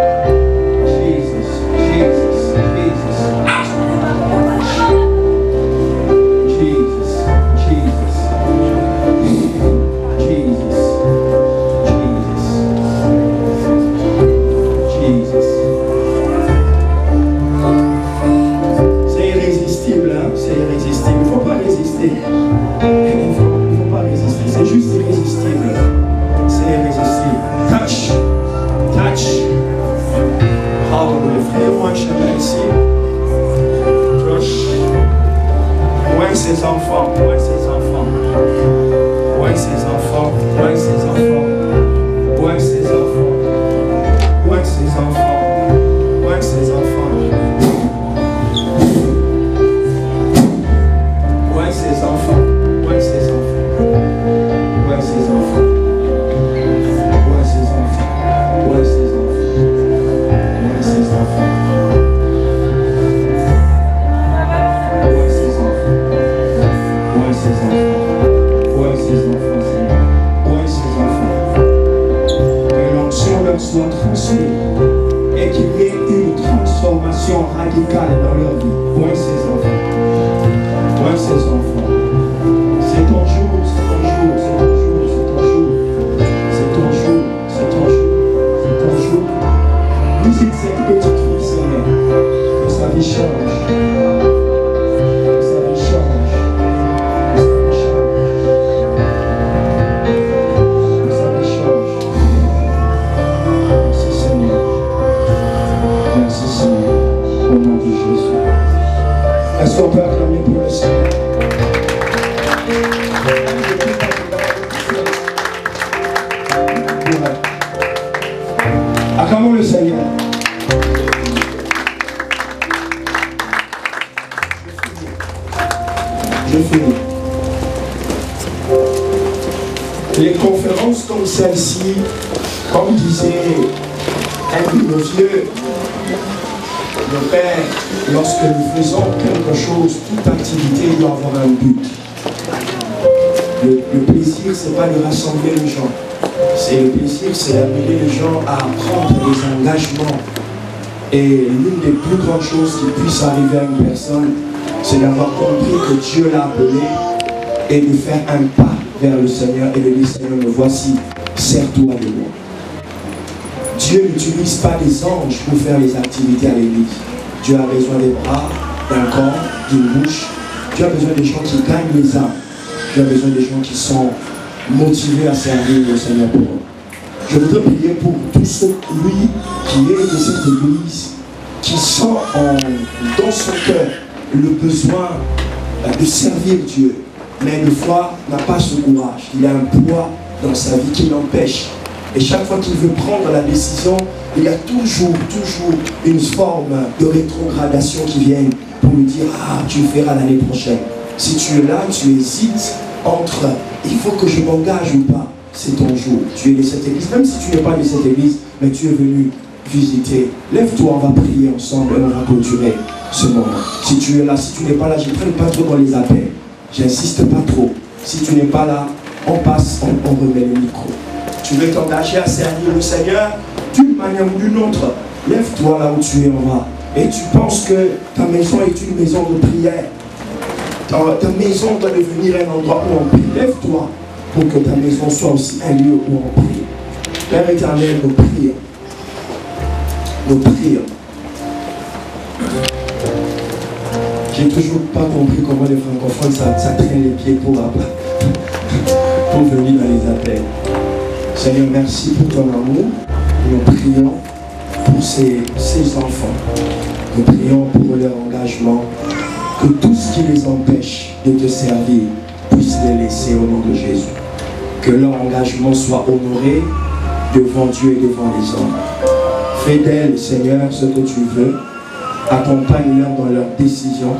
Les conférences comme celle-ci, comme disait un de nos vieux, le Père, lorsque nous faisons quelque chose, toute activité doit avoir un but. Le, plaisir, c'est pas de rassembler les gens. C'est le plaisir, c'est d'amener les gens à prendre des engagements. Et l'une des plus grandes choses qui puisse arriver à une personne, c'est d'avoir compris que Dieu l'a appelé et de faire un pas vers le Seigneur et de dire Seigneur, me voici, sers-toi de moi. Dieu n'utilise pas des anges pour faire les activités à l'église. Dieu a besoin des bras, d'un corps, d'une bouche. Dieu a besoin des gens qui gagnent les âmes. Dieu a besoin des gens qui sont motivés à servir le Seigneur pour eux. Je voudrais prier pour tous ceux, lui, qui est de cette église, qui sent en- dans son cœur le besoin euh, de servir Dieu, mais une fois n'a pas ce courage. Il a un poids dans sa vie qui l'empêche. Et chaque fois qu'il veut prendre la décision, il y a toujours, toujours une forme de rétrogradation qui vient pour lui dire Ah, tu le feras l'année prochaine. Si tu es là, tu hésites entre il faut que je m'engage ou pas, c'est ton jour. Tu es de cette église, même si tu n'es pas de cette église, mais tu es venu visiter. Lève-toi, on va prier ensemble et on va clôturer ce moment. Si tu es là, si tu n'es pas là, je ne traîne pas trop dans les appels. J'insiste pas trop. Si tu n'es pas là, on passe, on, remet le micro. Tu veux t'engager à servir le Seigneur d'une manière ou d'une autre. Lève-toi là où tu es, on va. Et tu penses que ta maison est une maison de prière. Ta, ta maison doit devenir un endroit où on prie. Lève-toi pour que ta maison soit aussi un lieu où on prie. Père éternel, nous prions. Nous prions. Toujours pas compris comment les francophones, ça, traîne les pieds pour, pour venir dans les appels. Seigneur, merci pour ton amour. nous prions pour ces, ces enfants. Nous prions pour leur engagement. Que tout ce qui les empêche de te servir puisse les laisser au nom de Jésus. Que leur engagement soit honoré devant Dieu et devant les hommes. Fais d'elles, Seigneur, ce que tu veux. Accompagne-leur dans leurs décisions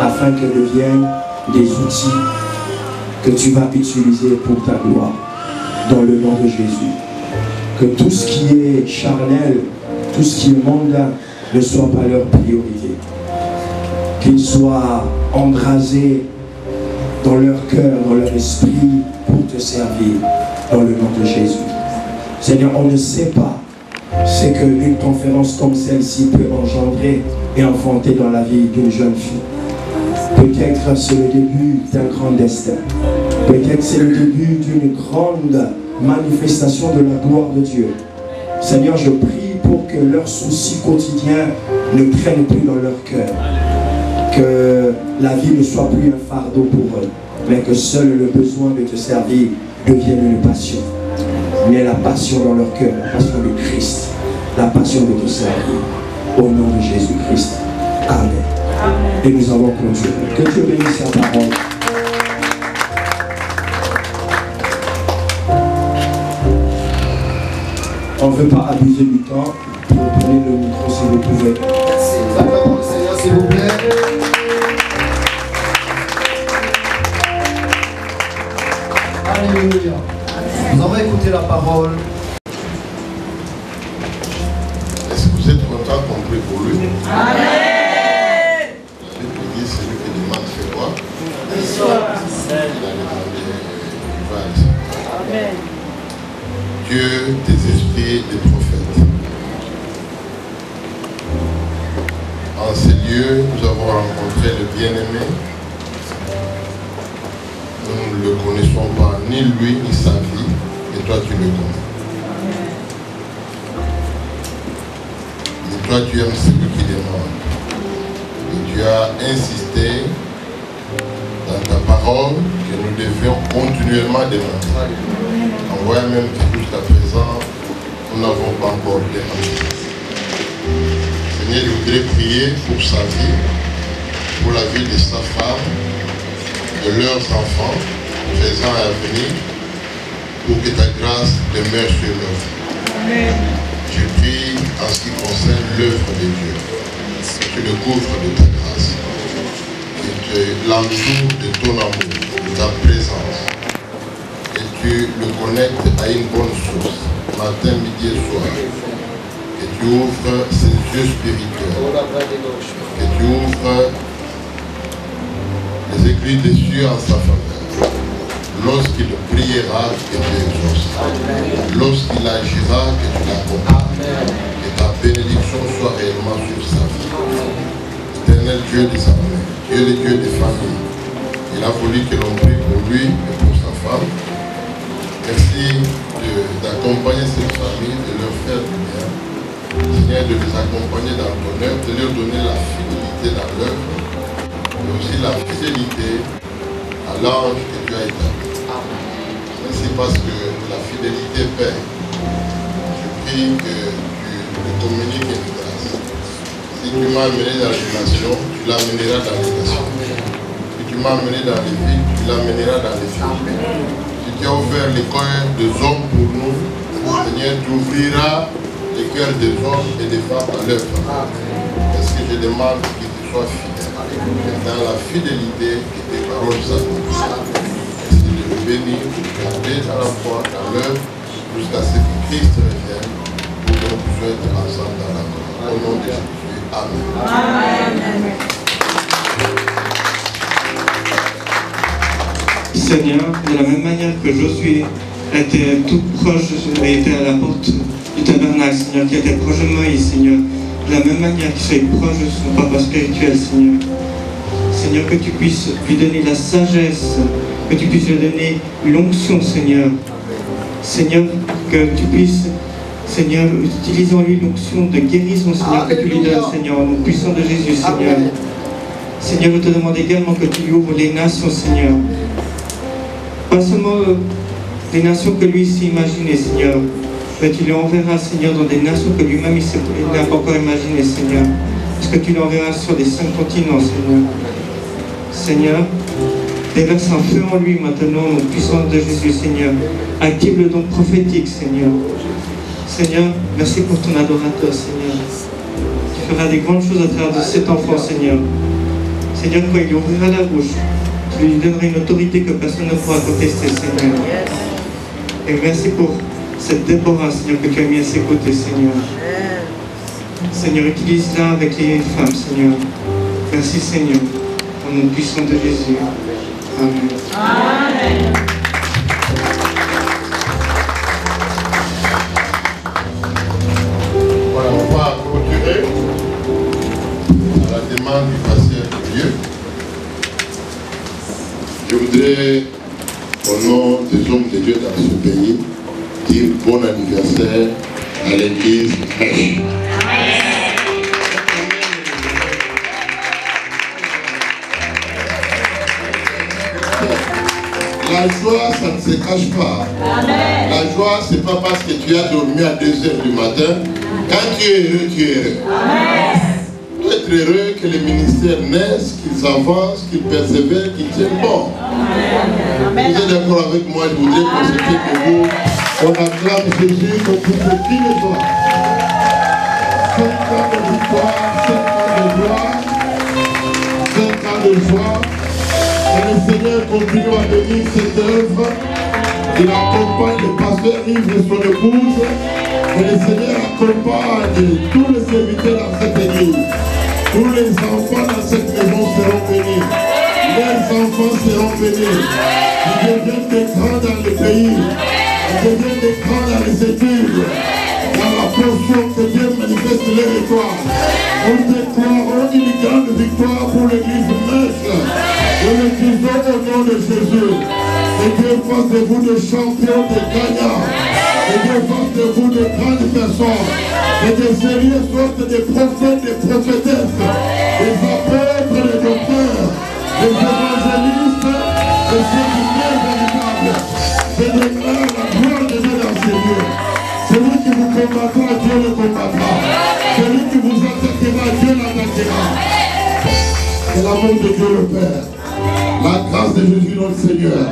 afin qu'elles deviennent des outils que tu vas utiliser pour ta gloire. Dans le nom de Jésus. Que tout ce qui est charnel, tout ce qui est mondain ne soit pas leur priorité. Qu'ils soient embrasés dans leur cœur, dans leur esprit pour te servir dans le nom de Jésus. Seigneur, on ne sait pas ce qu'une conférence comme celle-ci peut engendrer et enfanter dans la vie d'une jeune fille. Peut-être c'est le début d'un grand destin. Peut-être c'est le début d'une grande manifestation de la gloire de Dieu. Seigneur, je prie pour que leurs soucis quotidiens ne prennent plus dans leur cœur. Que la vie ne soit plus un fardeau pour eux, mais que seul le besoin de te servir devienne une passion. Mais la passion dans leur cœur, la passion de Christ, la passion de te servir. Au nom de Jésus-Christ. Amen. Et nous avons clôturé. Que Dieu bénisse sa parole. On ne veut pas abuser du temps. Prenez le micro si vous pouvez. Merci. Seigneur, s'il vous plaît. Alléluia. Nous avons écouté la parole. Est-ce que vous êtes content qu'on prie pour lui Amen. Je dis, celui qui demande fait quoi Il a demandé Amen. Dieu des esprits des prophètes. En ces lieux, nous avons rencontré le bien-aimé. Nous ne le connaissons pas, ni lui, ni sa vie, et toi tu le connais. Et toi, tu aimes celui qui demande. Et tu as insisté dans ta parole que nous devions continuellement demander. En voyant même que jusqu'à présent, nous n'avons pas encore demandé. Seigneur, je voudrais prier pour sa vie, pour la vie de sa femme, de leurs enfants, présents et à venir, pour que ta grâce demeure sur leur vie. Je prie en ce qui concerne l'œuvre de Dieu. Que tu le couvres de ta grâce. Que tu l'entoures de ton amour, de ta présence. Que tu le connectes à une bonne source, matin, midi et soir. Que tu ouvres ses yeux spirituels. Que tu ouvres les aiguilles des cieux en sa faveur. Lorsqu'il priera, que tu exauces. Lorsqu'il agira, que tu l'accompagnes. Que ta bénédiction soit réellement sur sa vie. Éternel Dieu des armées, Dieu des dieux des familles. Il a voulu que l'on prie pour lui et pour sa femme. Merci d'accompagner cette famille, de leur faire du bien. Seigneur, de les accompagner dans ton œuvre, de leur donner la fidélité dans l'œuvre, mais aussi la fidélité à l'ange que tu as établi. Merci parce que la fidélité paie. Je prie que tu me communiques une grâce. Si tu m'as amené dans les nations, tu l'amèneras dans les nations. Si tu m'as amené dans les villes, tu l'amèneras dans les villes. Si tu as ouvert les cœurs des hommes pour nous, Seigneur, tu les cœurs des hommes et des femmes à l'œuvre. Parce que je demande qu'ils te soient fidèles. Et dans la fidélité que tes paroles s'accomplissent. Bénir, de nous garder à la fois dans l'œuvre jusqu'à ce que Christ revienne pour que nous puissions être ensemble dans la gloire. Au nom de Jésus. Amen. Seigneur, de la même manière que Josué était tout proche, était à la porte du tabernacle, Seigneur, qui était proche de Moïse, Seigneur, de la même manière qu'il soit proche de son papa spirituel, Seigneur. Seigneur, que tu puisses lui donner la sagesse, que tu puisses lui donner l'onction, Seigneur. Seigneur, que tu puisses, Seigneur, utiliser en lui l'onction de guérison, Seigneur, que tu lui donnes, Seigneur, au nom puissant de Jésus, Seigneur. Seigneur, je te demande également que tu lui ouvres les nations, Seigneur. Pas seulement euh, les nations que lui s'est imaginées, Seigneur, mais tu l'enverras, Seigneur, dans des nations que lui-même il n'a pas encore imaginées, Seigneur. Parce que tu l'enverras sur les cinq continents, Seigneur. Seigneur, déverse un feu en lui maintenant, au puissance de Jésus, Seigneur. Active le don prophétique, Seigneur. Seigneur, merci pour ton adorateur, Seigneur. Tu feras des grandes choses à travers de cet enfant, Seigneur. Seigneur, quand il ouvrira la bouche, tu lui donneras une autorité que personne ne pourra contester, Seigneur. Et merci pour cette Déborah, Seigneur, que tu as mis à ses côtés, Seigneur. Seigneur, utilise-la avec les femmes, Seigneur. Merci, Seigneur. Au nom puissant de Jésus. Voilà, on va clôturer. À la demande du pasteur de Dieu. Je voudrais, au nom des hommes de Dieu dans ce pays, dire bon anniversaire à l'église La joie, ça ne se cache pas. La joie, c'est pas parce que tu as dormi à 2 heures du matin. Quand tu es heureux, tu es heureux. Tu dois être heureux que les ministères naissent, qu'ils avancent, qu'ils persévèrent, qu'ils tiennent bon. Vous êtes d'accord avec moi Je voudrais qu'on se tienne debout. On acclame Jésus pour ce qu'il est toi. Cinq ans de victoire, cinq ans de gloire, cinq ans de joie. Le Seigneur continue à bénir cette œuvre. Il accompagne le pasteur Yves et son épouse. Et le Seigneur accompagne tous les serviteurs dans cette église. Tous les enfants dans cette maison seront bénis. Les enfants seront bénis. Ils deviennent des grands dans le pays. Ils deviennent des grands dans les études. Dans la portion que Dieu manifeste les victoires. Nous déclarons une grande victoire pour l'église Mèche. Nous le disons au nom de Jésus. Et Dieu fasse de vous des champions, des gagnants. Et Dieu fasse de vous de grandes personnes. Et des sérieux sortes des prophètes, des prophétesses, des apôtres, des docteurs, des évangélistes, des séminaires véritables. Je déclare la gloire de Dieu dans ces lieux. Celui qui vous combattra, Dieu le combattra. Celui qui vous attaquera, Dieu l'attaquera. Et l'amour de Dieu le Père, la grâce de Jésus notre Seigneur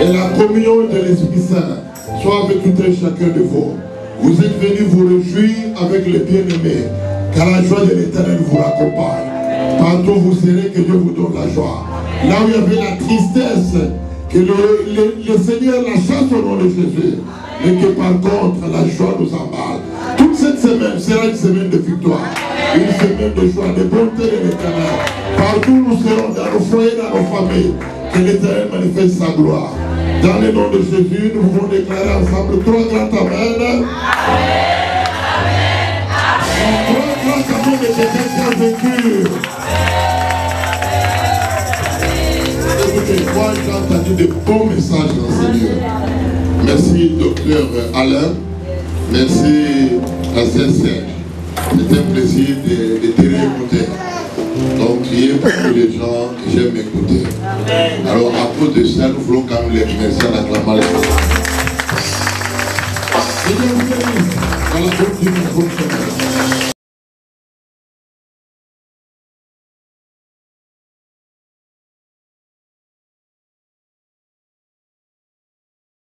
et la communion de l'Esprit Saint soient avec tout un chacun de vous. Vous êtes venus vous réjouir avec les bien-aimés, car la joie de l'éternel vous accompagne. Partout vous serez, que Dieu vous donne la joie. Là où il y avait la tristesse, que le Seigneur la chasse au nom de Jésus, mais que par contre la joie nous emballe. Toute cette semaine sera une semaine de victoire, une semaine de joie, de bonté de l'éternel. Partout nous serons, dans nos foyers, dans nos familles, que l'éternel manifeste sa gloire. Dans le nom de Jésus, nous pouvons déclarer ensemble trois grands Amen. Trois grands Amen de quelqu'un vaincu. Écoutez, moi j'ai entendu de bons messages dans Seigneur. Merci, docteur Alain. Merci, Pasteur Serge. C'est un plaisir de, de te réécouter. Donc, tu es parmi les gens que j'aime écouter. Alors, à cause de ça, nous voulons quand même les remercier en acclamant les Seigneur